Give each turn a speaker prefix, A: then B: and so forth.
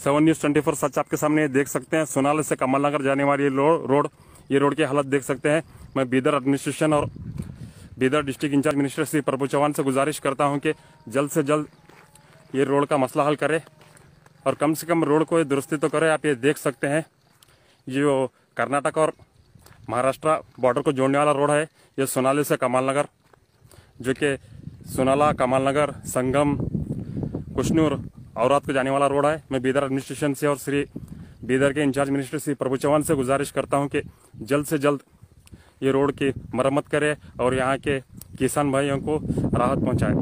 A: Seven news twenty four सच आपके सामने देख सकते हैं। सोनाली से कमल नगर जाने वाली रोड, ये रोड की हालत देख सकते हैं। मैं बीदर एडमिनिस्ट्रेशन और Bidar district incharge minister Shri Prabhu Chauhan से गुजारिश करता हूँ कि जल्द से जल्द ये रोड का मसला हल करे और कम से कम रोड को दुरुस्ती तो करे, आप ये देख सकते हैं। जो कर्नाटक और महाराष्ट्र बॉर्डर को जोड़ने वाला रोड है, ये सोनाली से कमाल नगर जो कि सोनाला कमाल नगर संगम, कुशनूर औरत को जाने वाला रोड है। मैं बीदर एडमिनिस्ट्रेशन से और श्री बीदर के इंचार्ज मिनिस्टर श्री प्रभु चौहान से गुजारिश करता हूँ कि जल्द से जल्द ये रोड की मरम्मत करें और यहाँ के किसान भाइयों को राहत पहुँचाए।